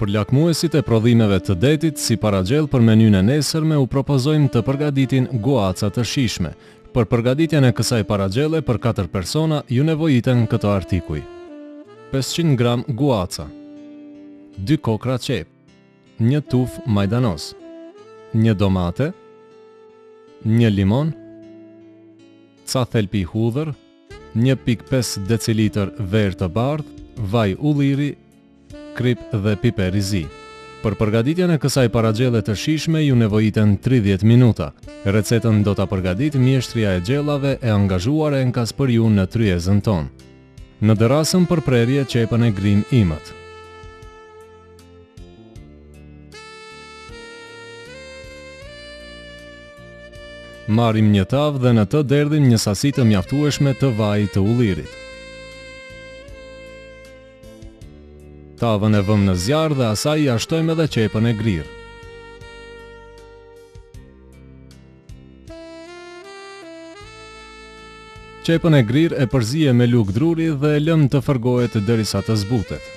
Për lakmuesit e prodhimeve të detit, si paragjellë për menynë e nesërme u propozojmë të përgatitin guaca të shijshme. Për përgatitjen e kësaj paragjelle për katër persona ju nevojiten këto artikuj. Pesëqind gram guaca. Dy kokrra qepë. Një tufë majdanoz. Një domate. Një limon. Ca thelpi hudhër. Një pikë pesë decilitër verë të bardhë. Vaj ulliri. kripë dhe piper i zi. Për përgatitjen e kësaj paragjelle të shijshme ju nevojiten tridhjetë minuta. Recetën do ta përgatitë mjeshtrja e gjellave e angazhuar enkas për ju në tryezën tonë. Në dërrasën për prerje qepën e grijmë imët. Marrim një tavë dhe në të derdhim një sasi të mjaftueshme të vajit të ullirit. Tavën e vëmë në zjarr dhe asaj ia shtojmë edhe qepën e grirë. Qepën e grirë e përziejmë me lugë druri dhe e lëmë të fërgohet derisa të zbutet.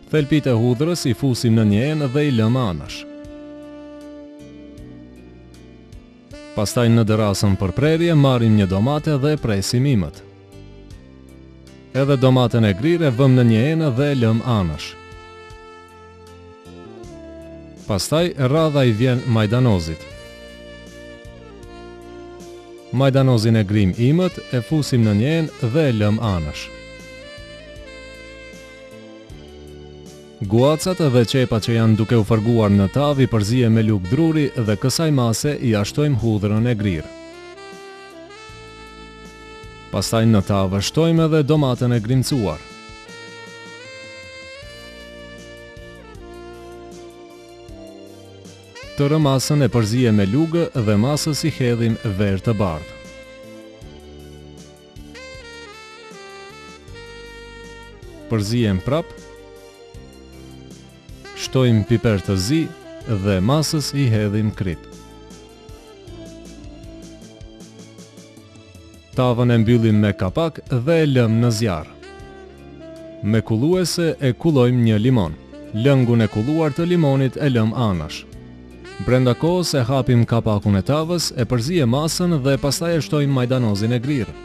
Thelpit e hudhrës i fusim në një enë dhe i lëmë anash. Pastaj në dërrasën për prerje marrim një domate dhe e presim imët. Edhe domaten e grirë e vëmë në një enë dhe e lëmë anash. Pastaj radha i vjen majdanozit. Majdanozin e grijmë imët e fusim në një enë dhe e lëmë anash. Guacat dhe qepat që janë duke u fërguar në tavë i përziejmë me lugë druri dhe kësaj mase ia shtojmë hudhrën e grirë. Pastaj në tavë shtojmë edhe domatën e grimcuar. Tërë masën e përziejmë me lugë dhe masës i hedhim verë të bardhë. Përziejmë prap. Shtojmë piper të zi dhe masës i hedhim kripë. Tavën e mbyllim me kapak dhe e lëmë në zjarr. Me kulluese e kullojmë një limon. Lëngun e kulluar të limonit e lëmë anash. Brenda kohës e hapim kapakun e tavës, e përziejmë masën dhe pastaj e shtojmë majdanozin e grirë.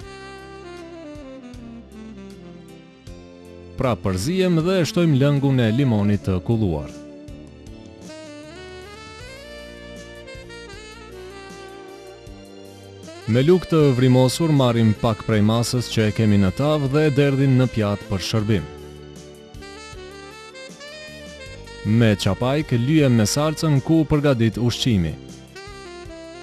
Prapë përziejmë dhe e shtojmë lëngun e limonit të kulluar. Me lugë të vrimosur marrim pak prej masës që e kemi në tavë dhe e derdhim në pjatë për shërbim. Me çapajk lyejmë me salcën ku u përgadit ushqimi.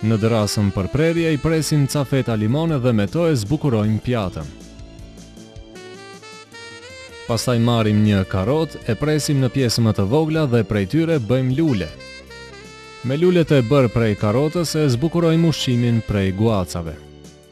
Në dërrasën për prerje i presim ca feta limone dhe me to e zbukurojmë pjatën. Pastaj marrim një karotë, e presim në pjesë më të vogla dhe prej tyre bëjmë lule. Me lulet e bërë prej karotës e zbukurojmë ushqimin prej guacave.